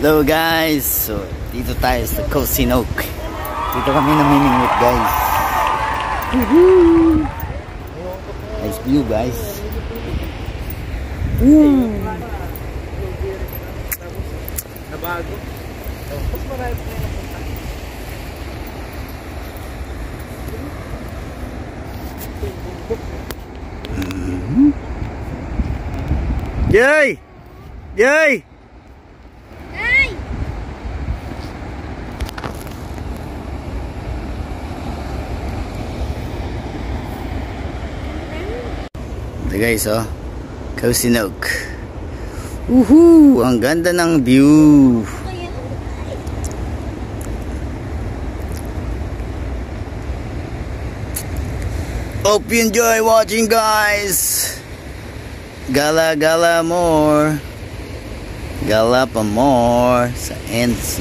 Hello guys! So, dito tayo sa Cosinoke. Dito kami namimingwit guys. Woohoo! Nice view guys. Woo! Nabago. Mas marami pa yung napunta. Jay! Jay! Ito guys oh. Cosinoke. Woohoo! Ang ganda ng view. Hope you enjoy watching guys. Gala gala more. Gala pa more sa NC.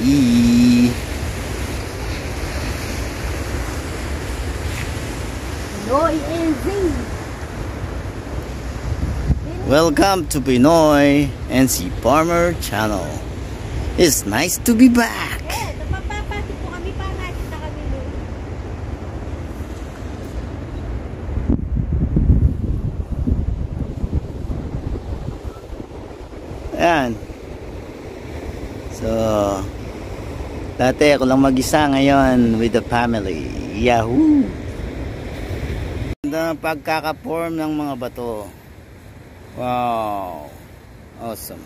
Noy NZ. Welcome to Pinoy NC Farmer Channel. It's nice to be back. Eh, napapapati po kami pa nakita kami nun. Ayan. So, dati ako lang mag-isa ngayon with the family. Yahoo! Ganda ng pagkaka-form ng mga bato. Wow! Awesome.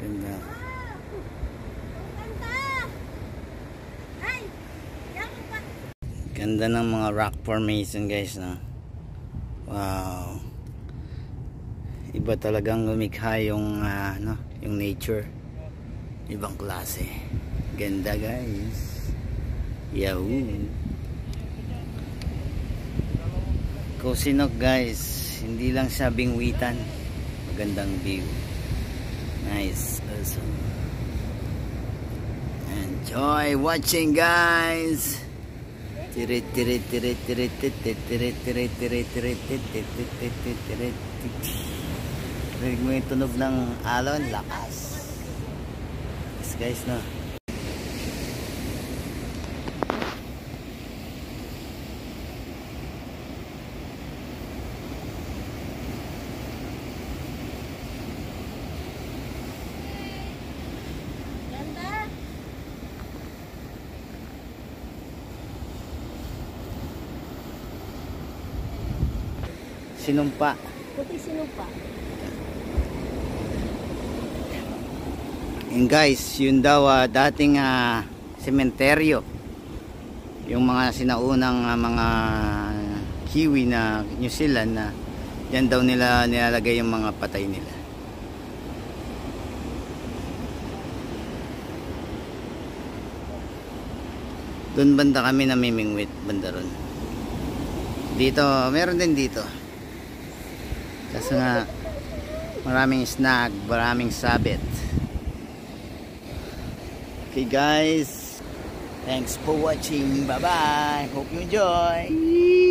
Ganda. Ganda! Ng mga rock formation guys na. Wow. Iba talagang lumikha yung ah, ano, yung nature. Ibang klase. Ganda guys. Yahoo. Kosinok guys, hindi lang siya bingwitan. Magandang view. Nice. Awesome. Enjoy watching guys. Tirit tirit tirit tirit tirit tirit tirit tirit tirit tirit tirit tirit tirit mo yung tunog ng alon, lakas. Yes guys no. Ganda! Sinumpa. Puti sinupa. And guys, yun daw ah, dating ah, sementeryo. Yung mga sinaunang ah, mga kiwi na New Zealand na yan daw nila nilalagay yung mga patay nila. Doon banda kami namimingwit banda ron. Dito, meron din dito. Kasi nga maraming snag, maraming sabit. Okay guys, thanks for watching. Bye bye. Hope you enjoy.